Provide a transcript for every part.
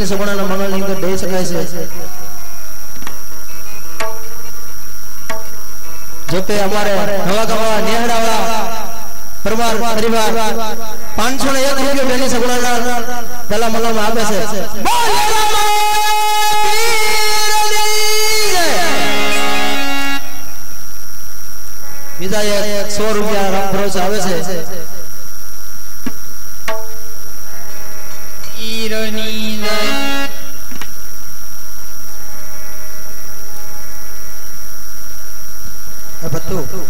એને સગુણાના મંગળની અંદર દઈ શકાય છે. જોકે અમારે નવા ગામમાં નેહડાવાળા પરમાર પરિવાર પાંચસો ને એક રૂપિયા બેની સગુણાના પેલા મંગળમાં આપે છે. બીજા એક સો રૂપિયા ભરોસે આવે છે. ironina Apa tu? Apa tu?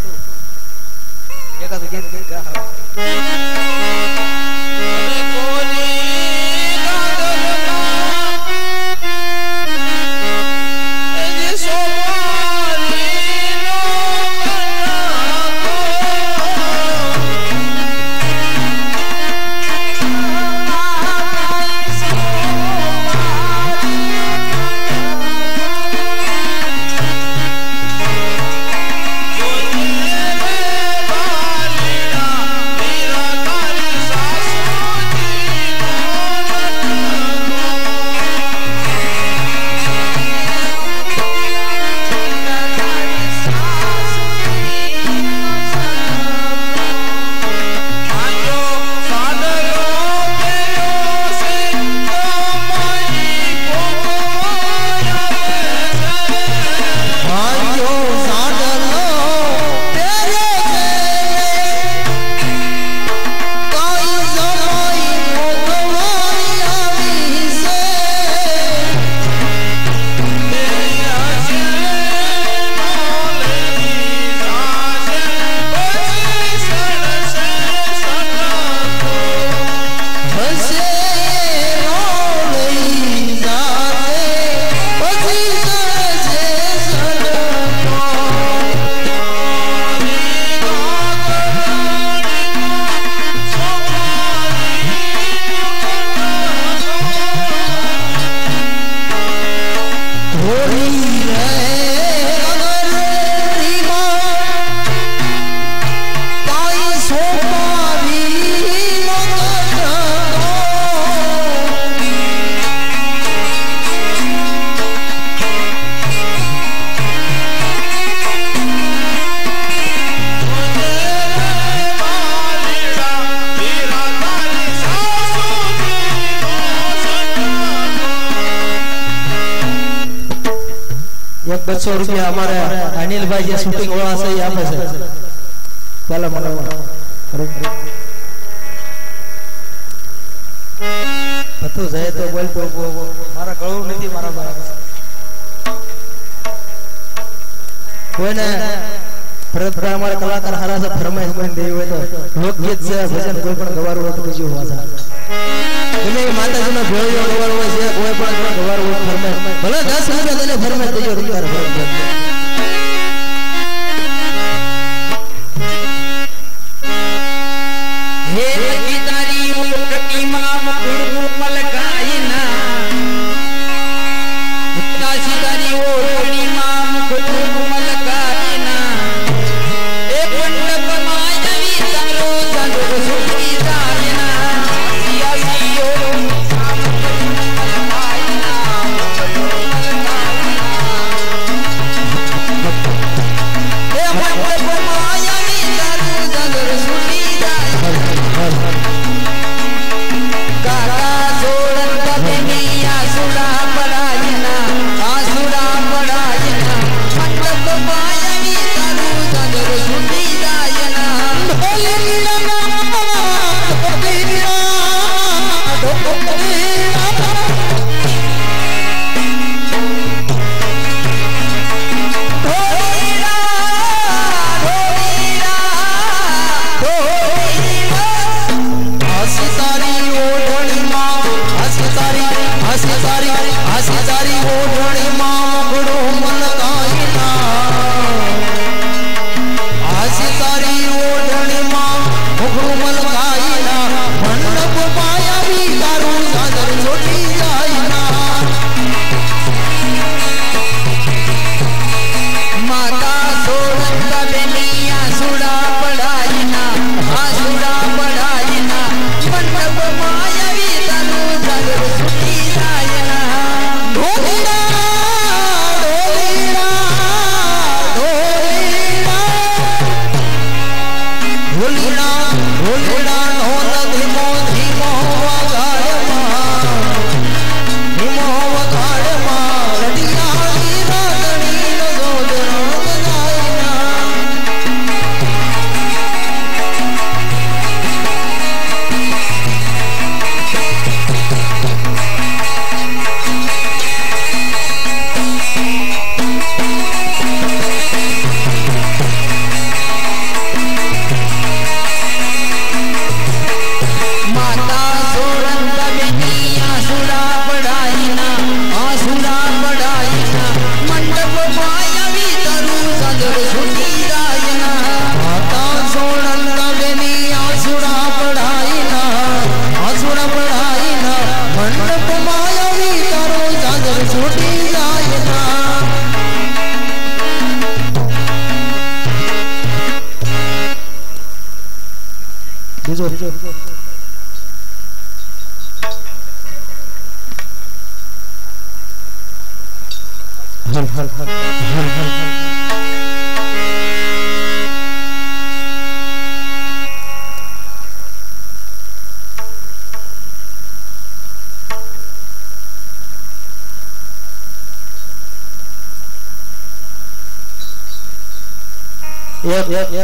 બસો રૂપિયા અમારે અનિલભાઈ શૂટિંગ વાળા છે એ આપે છે. ભલે મને હતું જાય તો બોલ મારા ગળું નથી, મારા બરાબર કોઈને અમારા કલાકાર હારા છે ફરમાઈશ બની દેવી હોય તો લોકગીત છે, ભજન, કોઈ પણ ગવારું હોય તો બીજું હોવા તમે માતાજીનો ભેળિયો ગવાર હોય છે, કોઈ પણ ગવાર હોય ફરમે. ભલે 10 રૂપિયા તને ફરમે તૈયાર રૂપિયા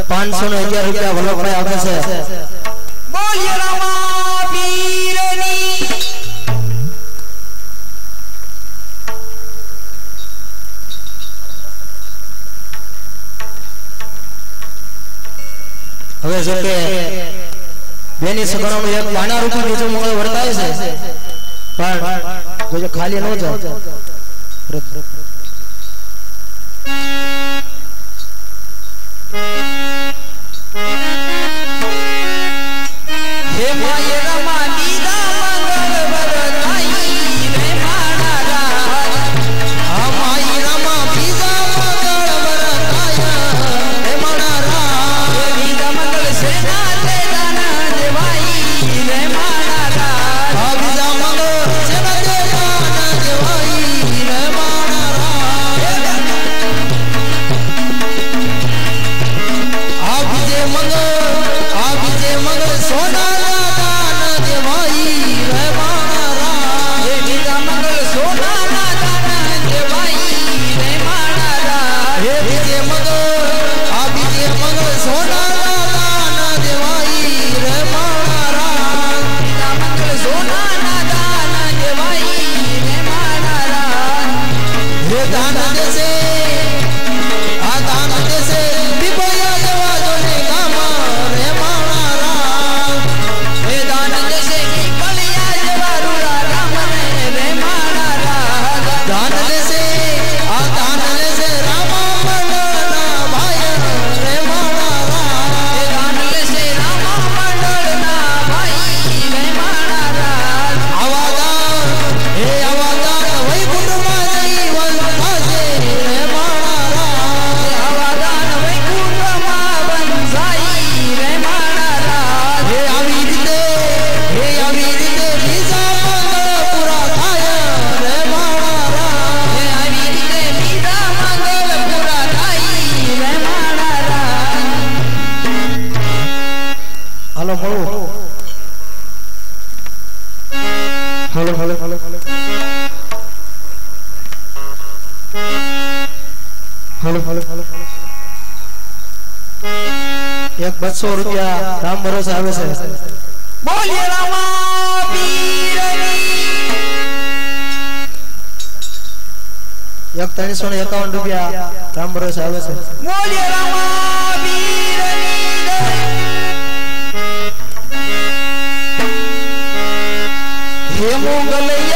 પાંચસો ને અગિયાર રૂપિયા વલ્લભભાઈ આપે છે. હવે જો કે બેની સગણોનું એક પાના રૂપી બીજું મોડે વર્તાય છે. પણ જો ખાલી ન જાવ सौ रुपया राम भरोसा हमें एकावन रुपया राम भरोसा हमें हे मुंगलई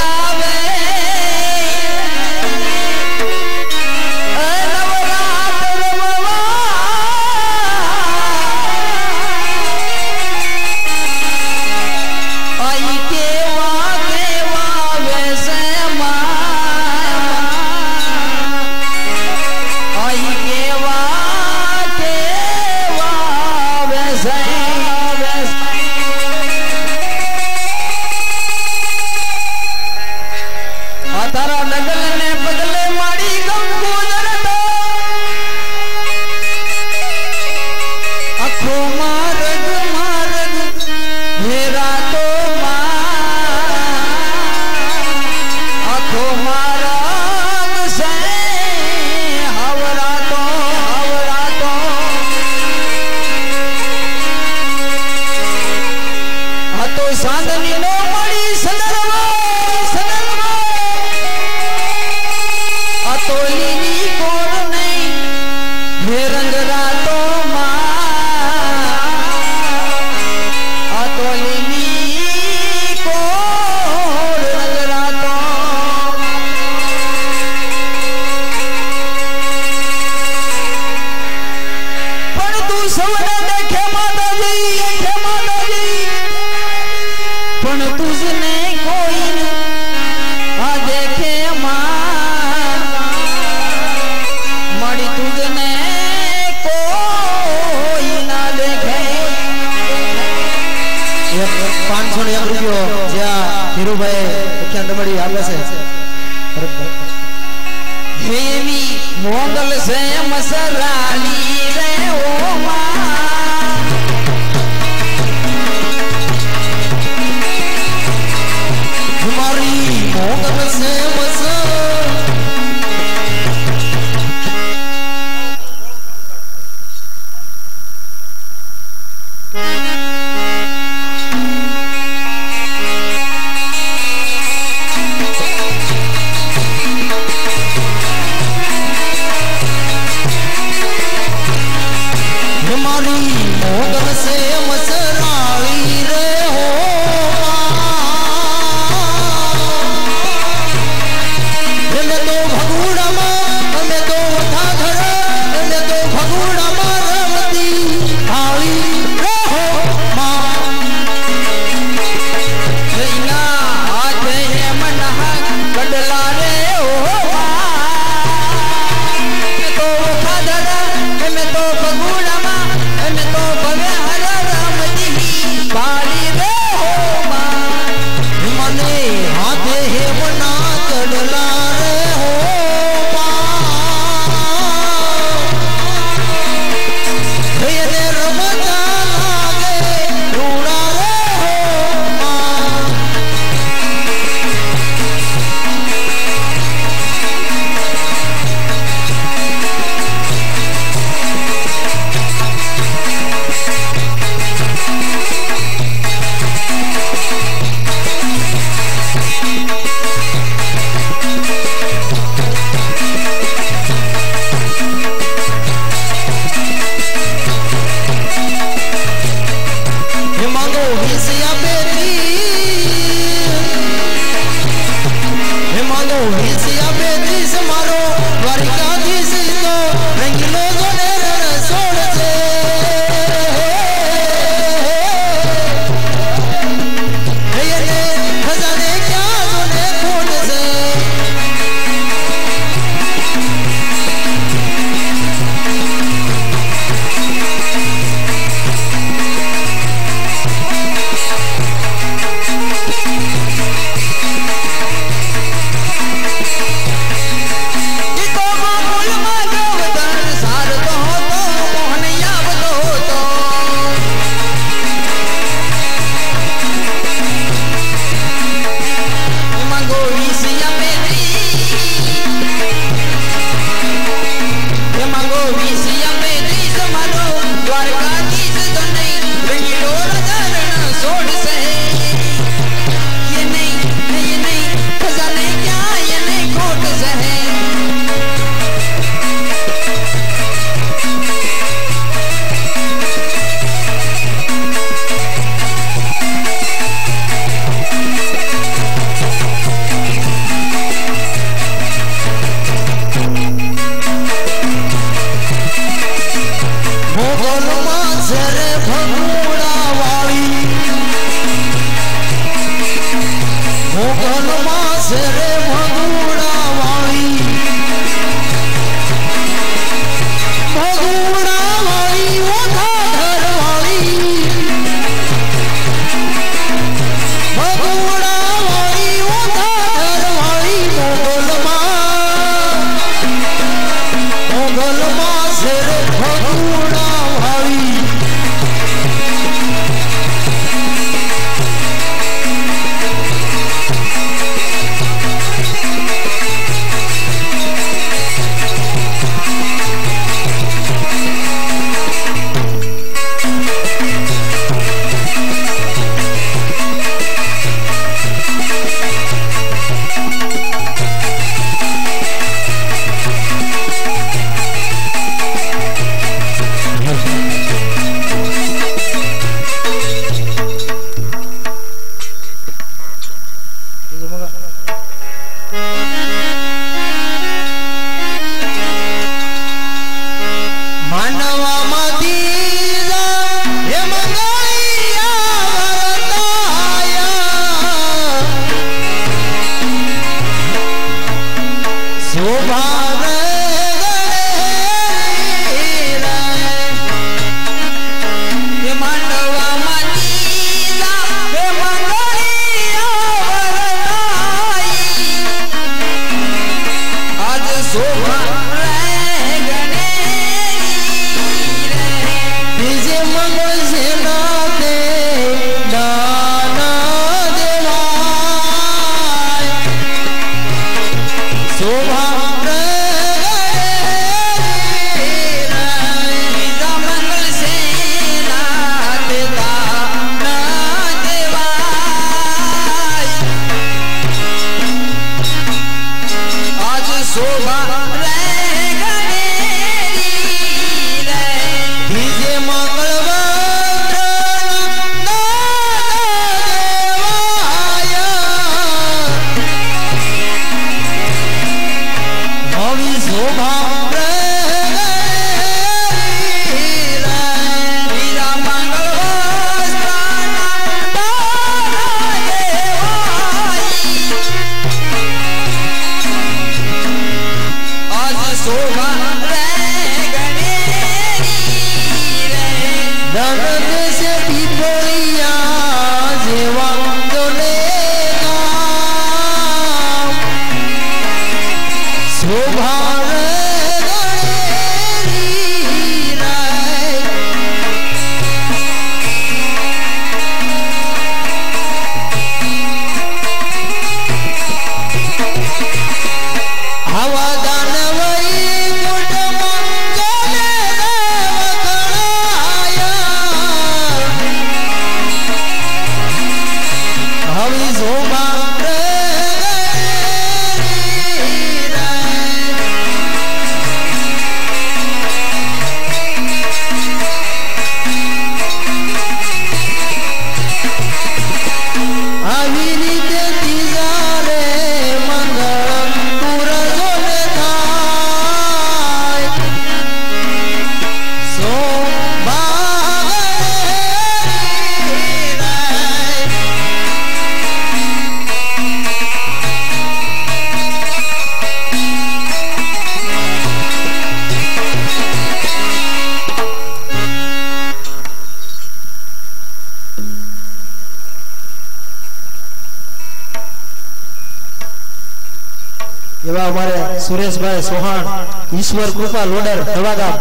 એવા અમારે સુરેશભાઈ સોહાણ ઈશ્વર કૃપા લોડર નવાગામ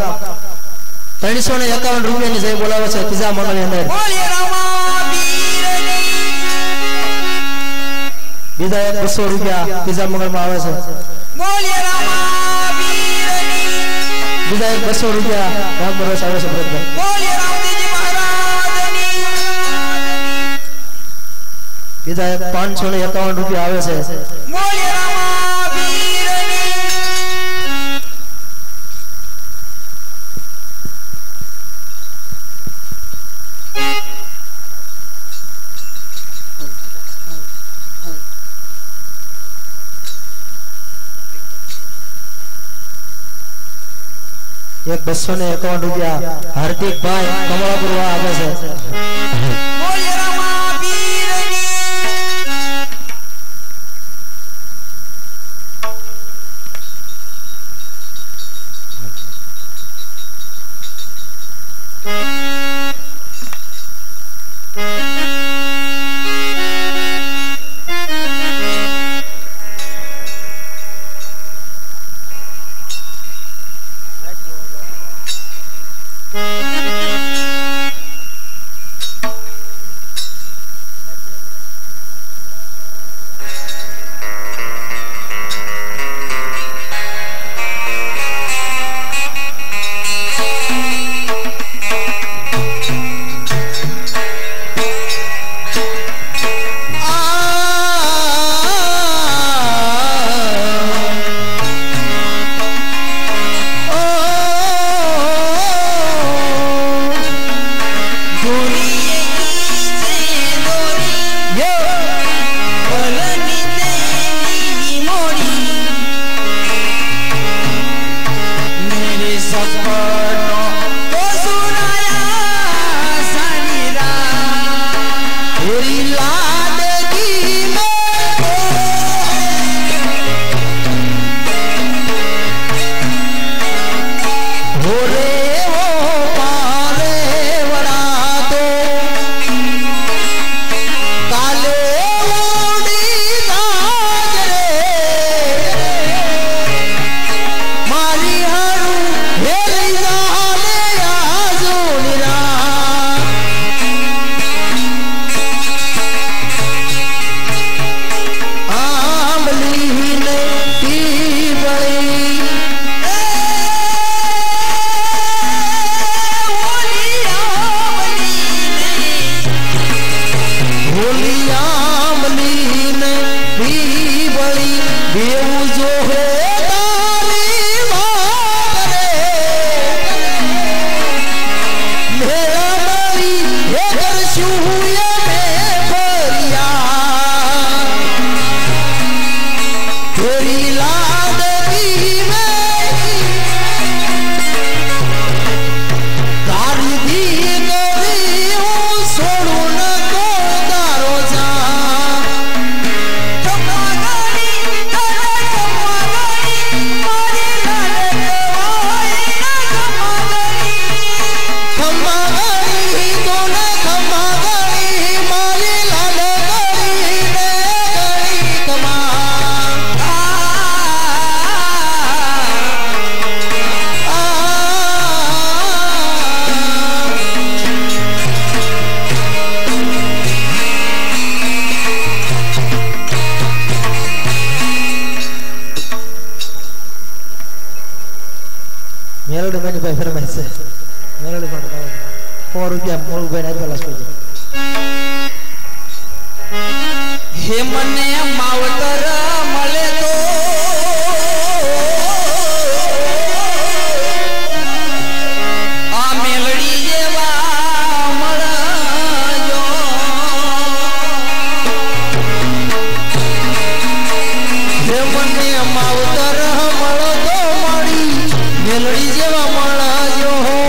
ત્રણસો ને એકાવન રૂપિયાની જય બોલાવે છે ત્રીજા મંડળની અંદર બોલે રામા પીરની બીજા એક બસો રૂપિયા ત્રીજા મંગળમાં આવે છે બોલે રામા પીરની બીજા એક બસો રૂપિયા રામ બરોસ આવે છે ભરતભાઈ બોલે રામદેવજી મહારાજની બીજા એક પાંચસો ને એકાવન રૂપિયા આવે છે બસો ને એકાવન રૂપિયા હાર્દિકભાઈ કમળાપુર આવે છે. Lord. જે મને માવતર મળતો મળી મેલડી જેવા મળ્યો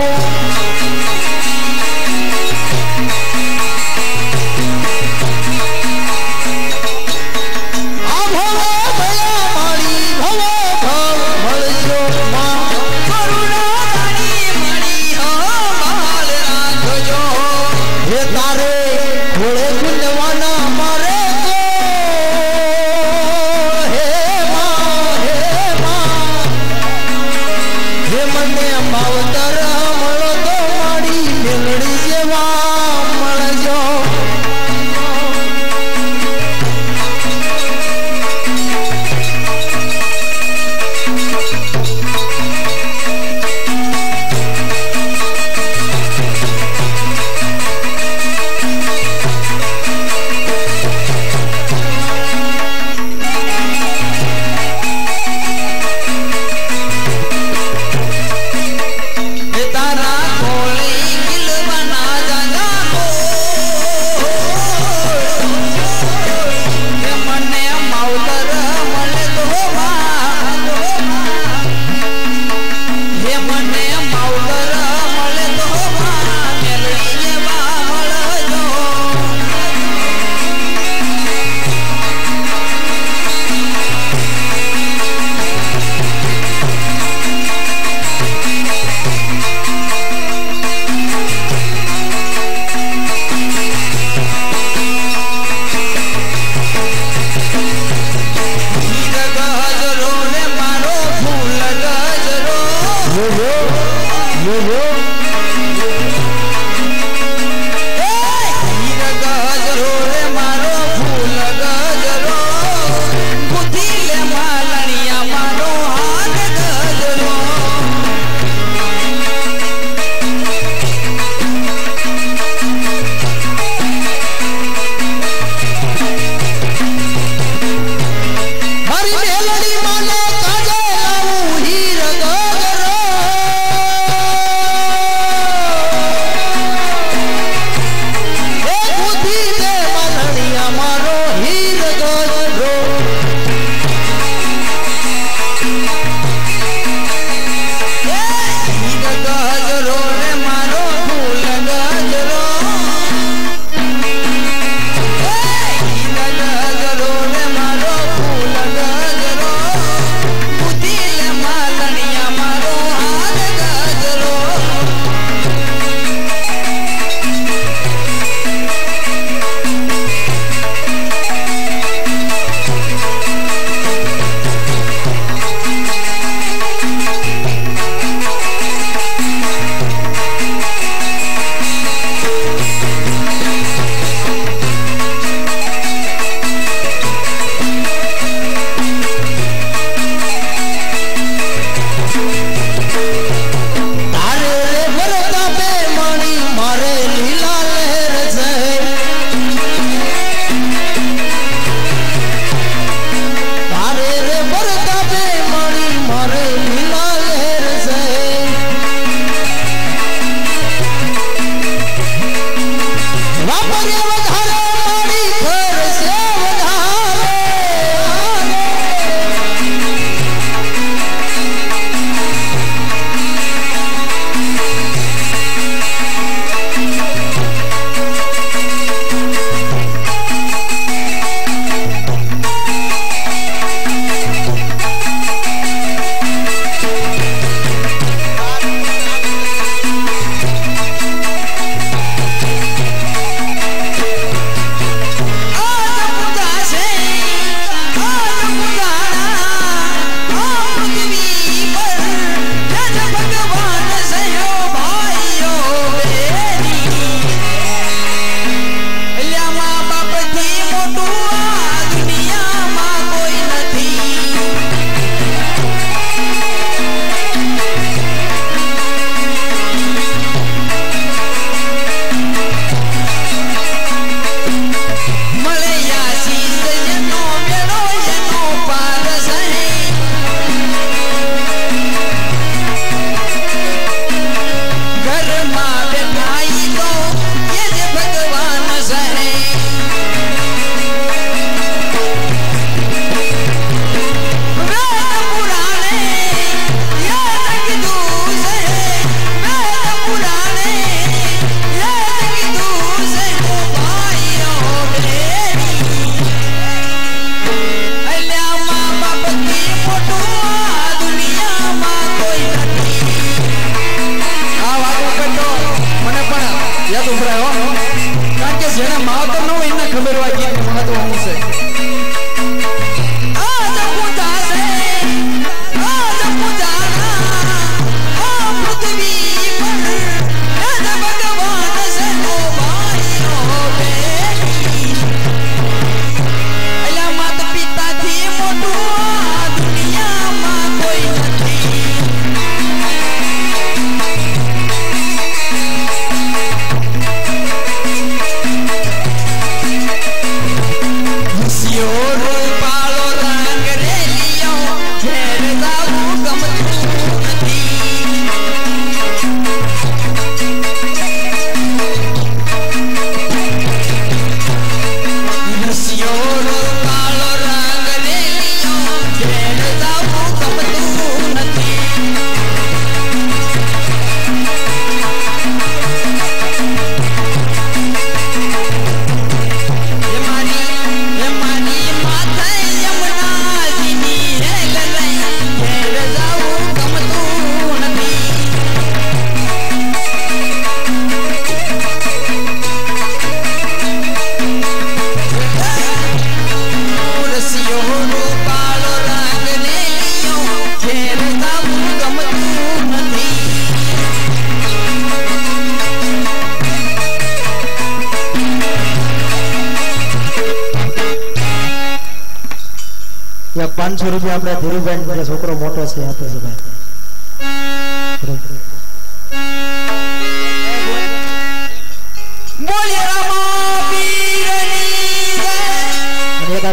પાંચસો રૂપિયા આપણે ધીરુભાઈ છોકરો મોટો છે આપે છે ભાઈ.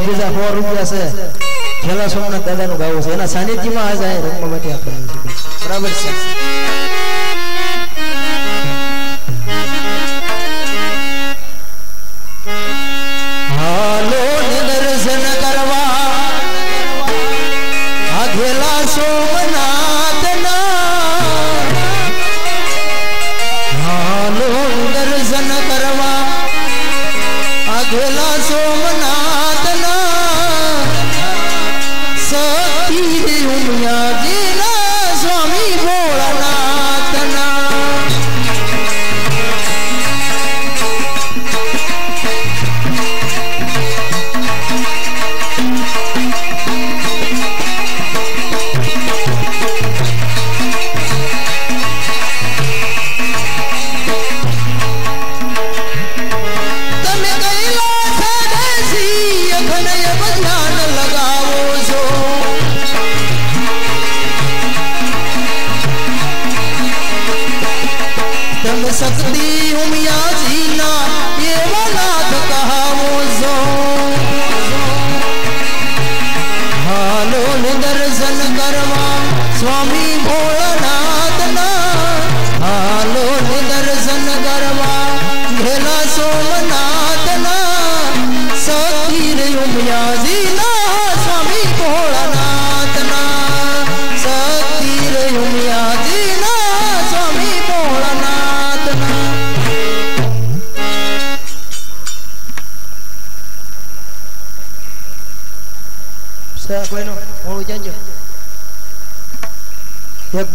બીજા સો રૂપિયા છે. ખેલા સોમનાથ દાદાનું ગાવું છે. એના સાનિધ્યમાં આ રમવા માટે આપણે બરાબર છે.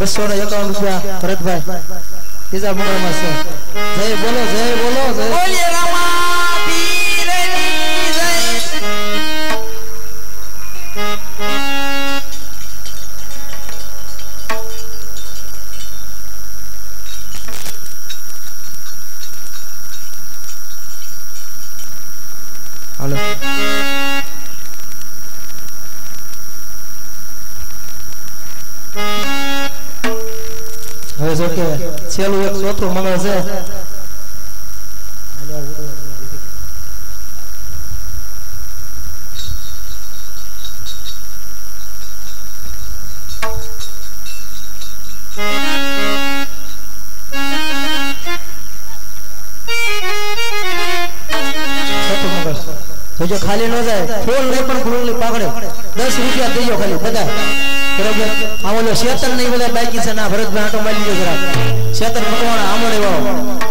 બસો ને એકાવન રૂપિયા ભરતભાઈ ત્રીજા મંગળમાં છે જય બોલો જય બોલો જય બોલે કે છેલ્લું એક ચોથું મંગળ છે આ ઓલો શેતન નહીં બધા બાકી છે ના ભરતભાઈ આટો મારી લીધો જરા શેતન મકવાણા આમણે વાળો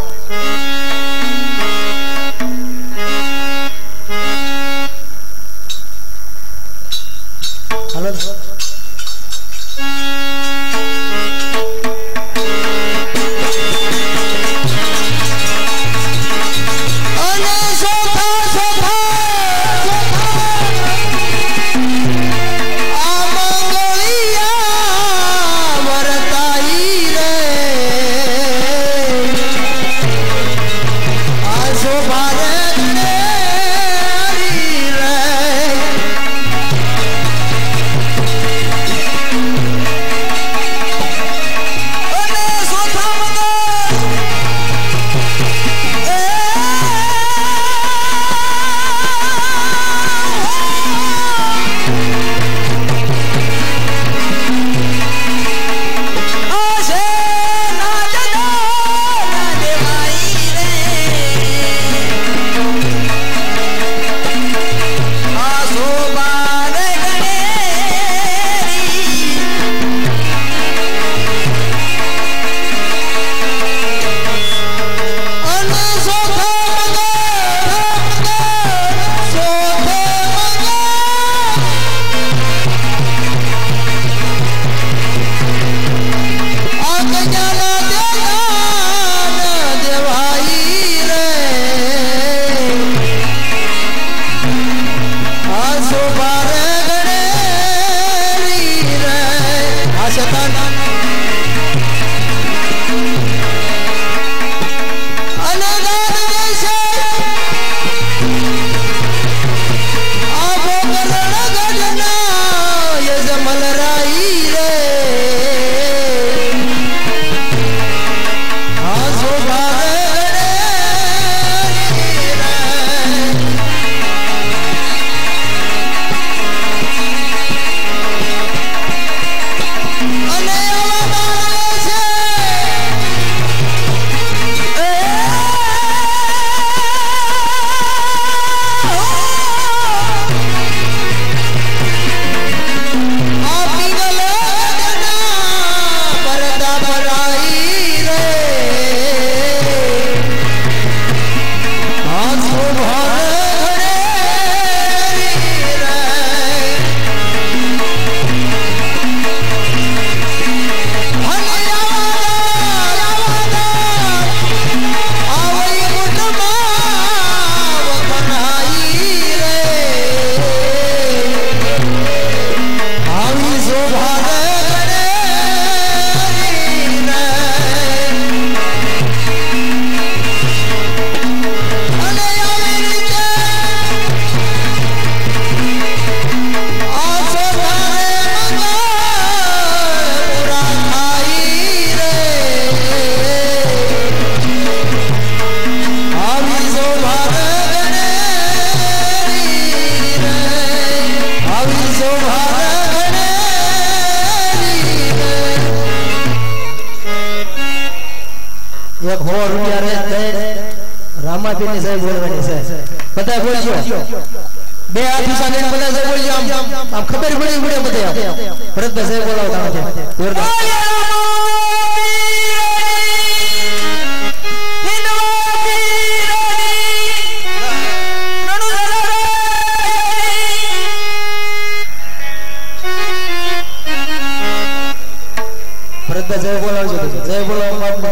बोलाओ जय बोलाओ पापा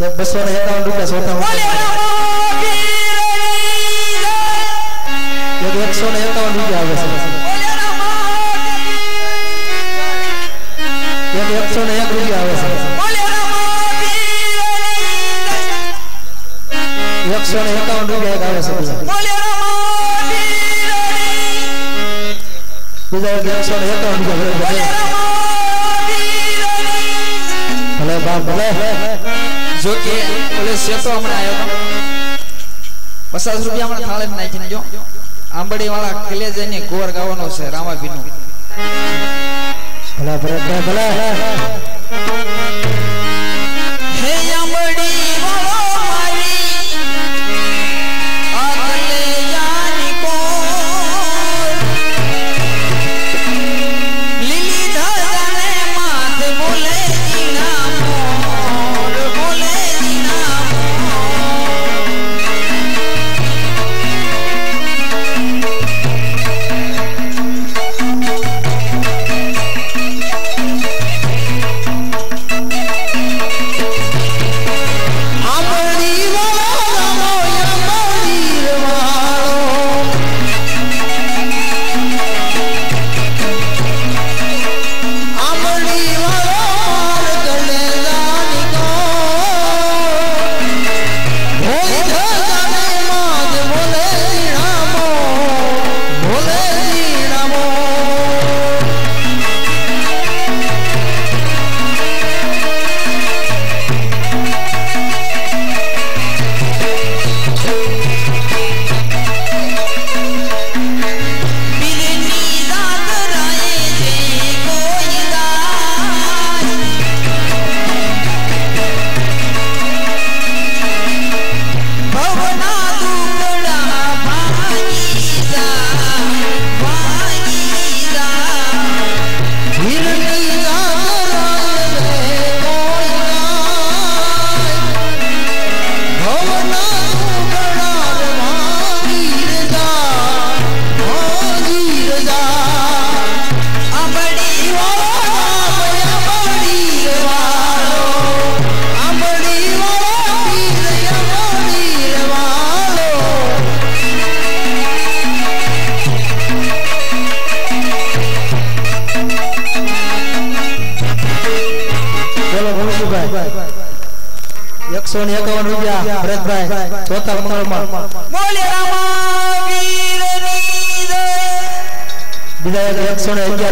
जब बसवन है राउंड का सोता हूँ यदि एक सौ नहीं तो उनकी आगे से यदि एक सौ नहीं तो उनकी आगे से एक सौ नहीं तो उनकी बोले से बीजा एक सौ नहीं तो उनकी आगे से ભલે ભલે જો કે ઓલે સેતો હમણાં આવ્યો તો પચાસ રૂપિયા હમણાં થાળે નાખીને જો. આંબડી વાળા કિલે જઈને ગોર ગાવાનો છે રામાભી નું ભલે ભલે ભલે. હે એકસો ને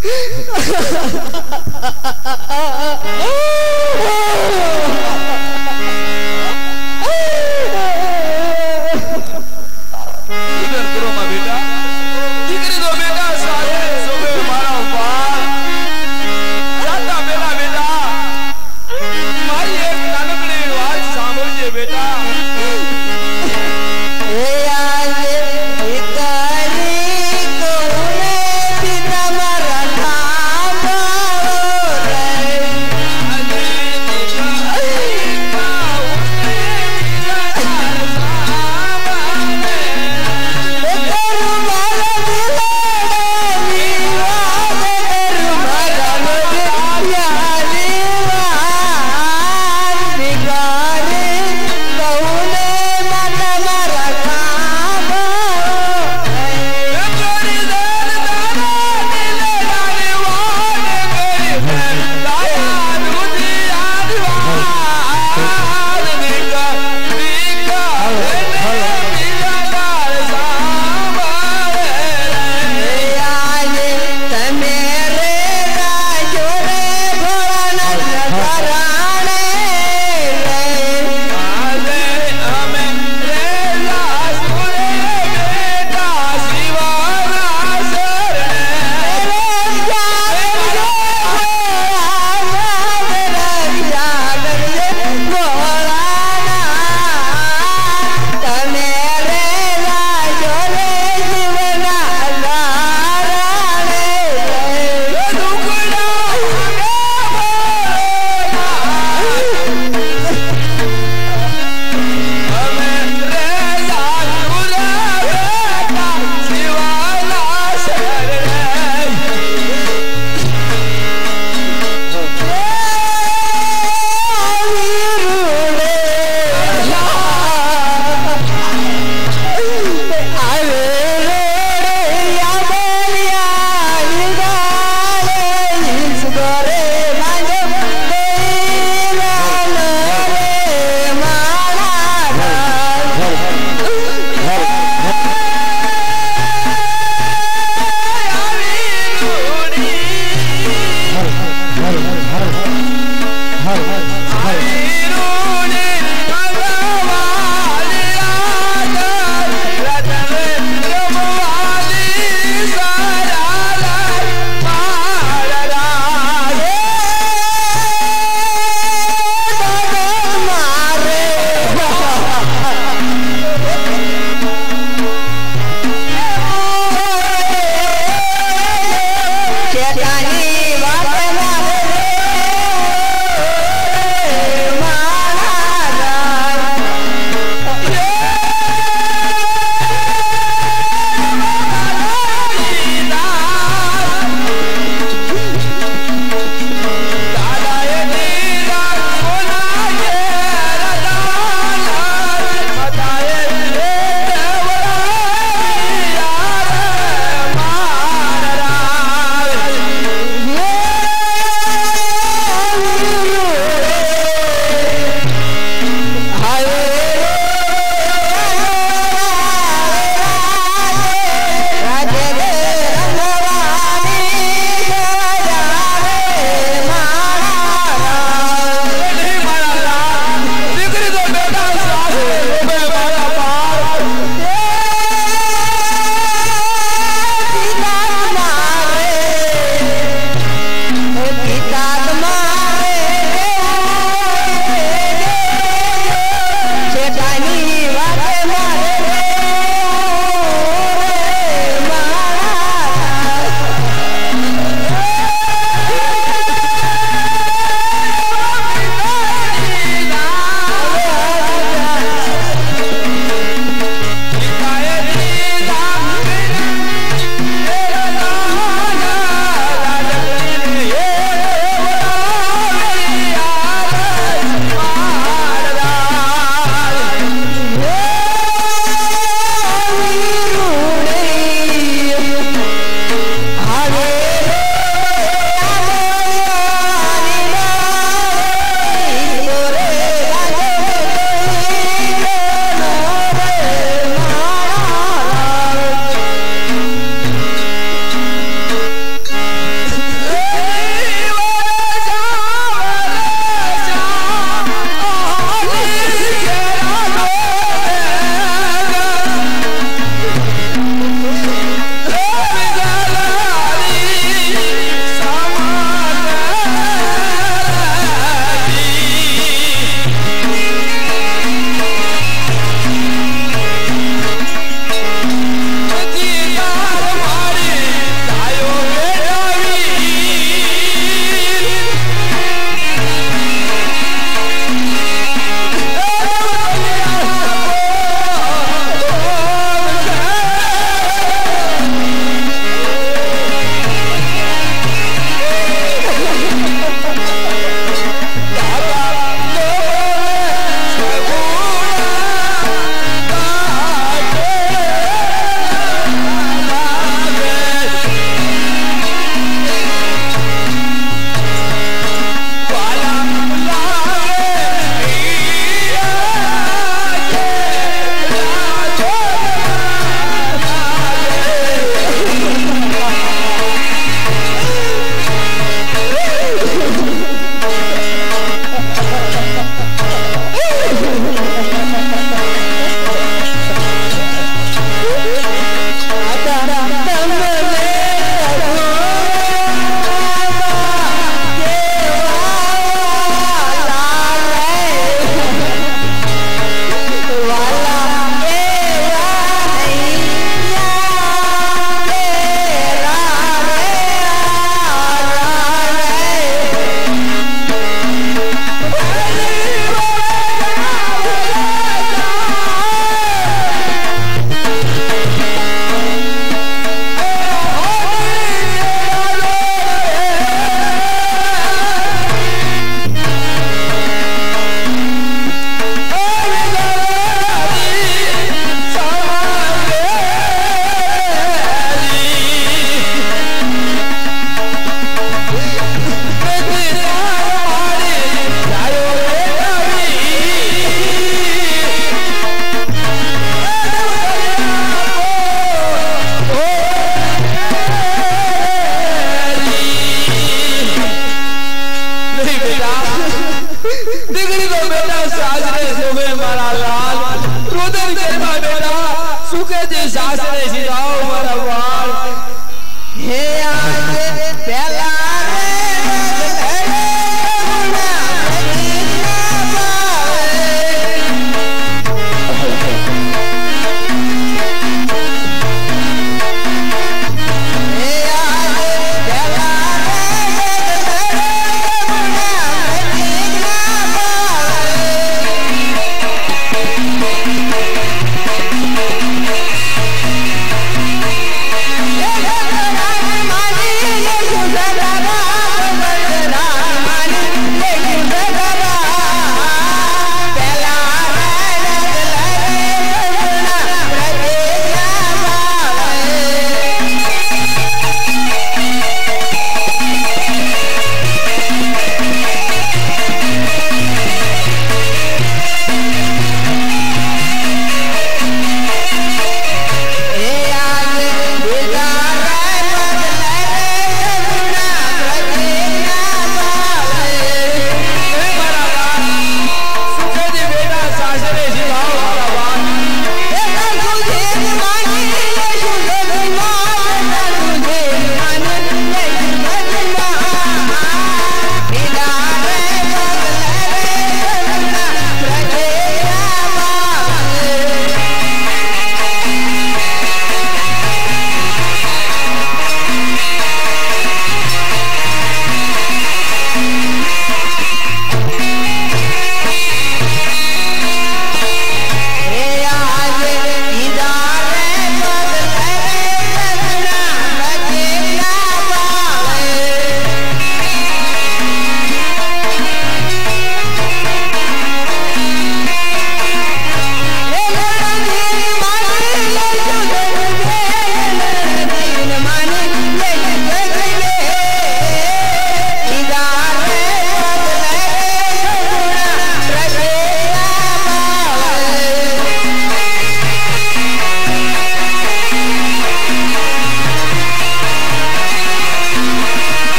あああああ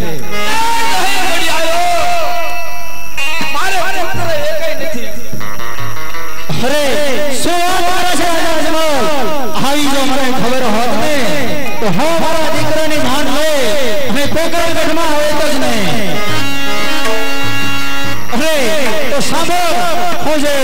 છે નહીં બડિયારો મારે પુત્ર એકેય નથી અરે શું વાત કરે છે રાજા જમાલ આવી જો મને ખબર હોત ને તો હું મારા દીકરાની જાન લે અને પોકરણગઢમાં આવે તો જ નહીં અરે તો સાંભળ હું જે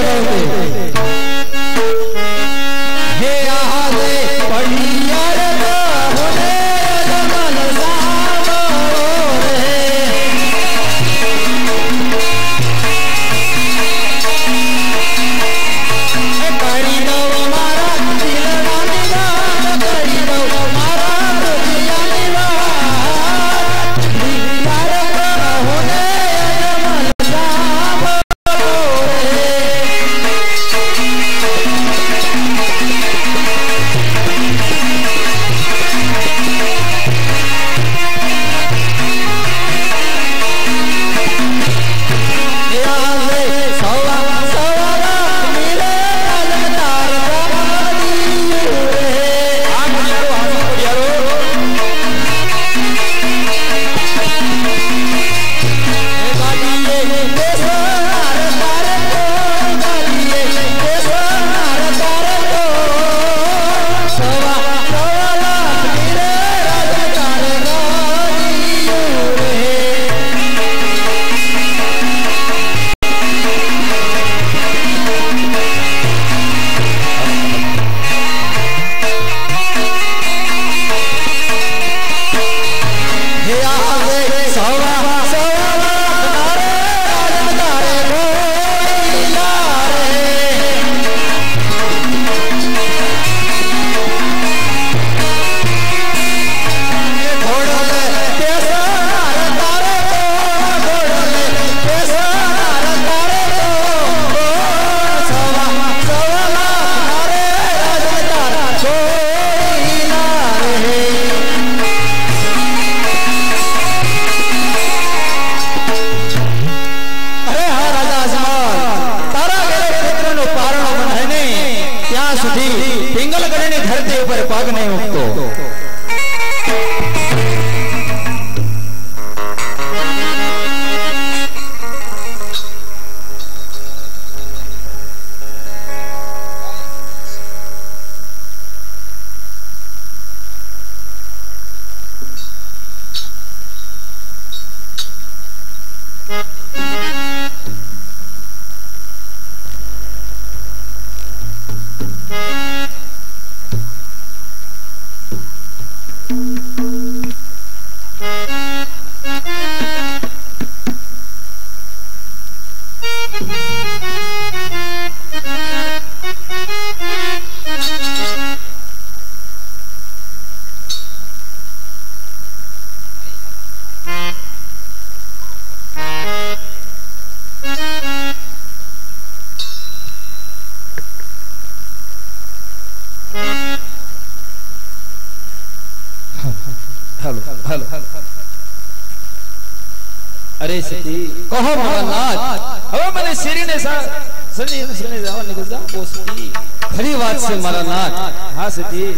છે મારા નાથ હા સતી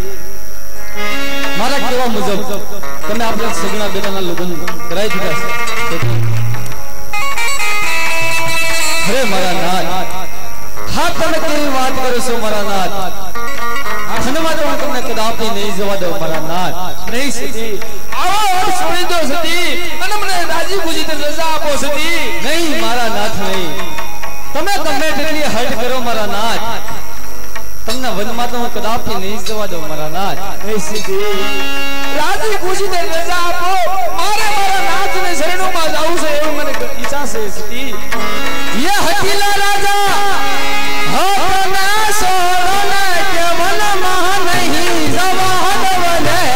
મારા કેવા મુજબ તમે આપણા સગના બેટાના લગ્ન કરાવી દીધા છે અરે મારા નાથ હા તમે કેવી વાત કરો છો મારા નાથ જન્મમાં તો હું તમને કદાપી નહીં જવા દઉં મારા નાથ નહીં સતી આવો ઓર છોડી દો સતી અને મને રાજી ખુશી થી રજા આપો સતી નહીં મારા નાથ નહીં તમે ગમે તેટલી હટ કરો મારા નાથ तुमने वन मा तो कदापि नहीं जवा दो मारा नाच ऐसी दे राज़ी खुशी दे रजा आपो मारे मारा नाच ने शरणो मा से एवं मन इच्छा से सती ये हकीला राजा हाथ में सोना के मन मा नहीं जवा दो